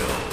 Negro.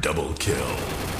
Double kill.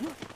Huh?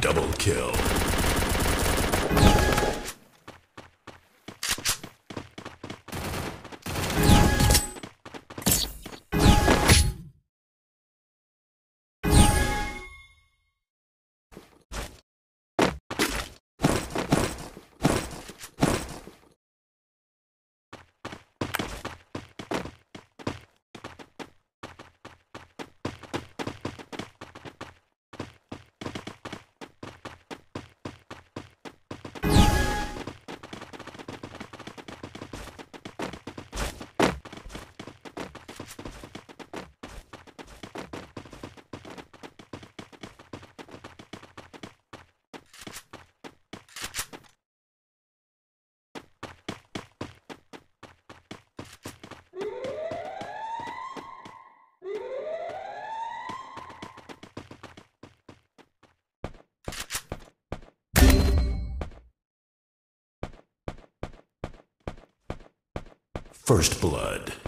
Double kill. First Blood.